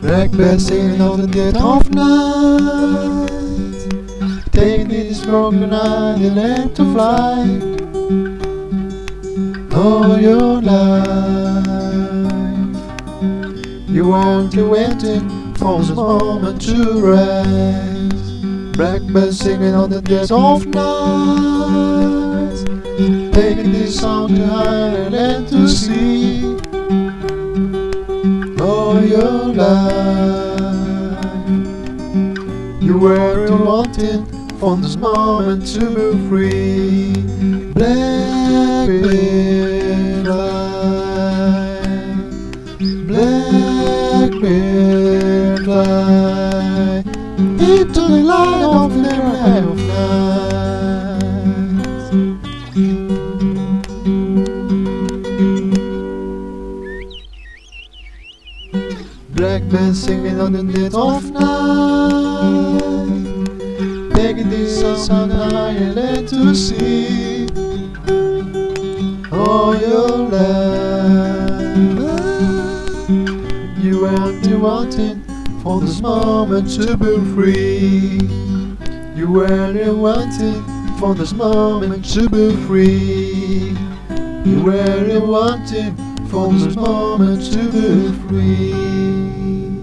Blackbird singing on the dead of night. Taking this broken island to fly. All your life. You weren't waiting for the moment to rise Blackbird singing on the dead of night Taking this song to and to see all your life. You were wanting from this moment to be free. Blackbird fly, blackbird fly into the light of the eye of night. Blackbird singing on the dead of night. Taking this song island to see. All your life. You weren't wanting for this moment to be free. You weren't wanting for this moment to be free. You weren't wanting for this moment to be free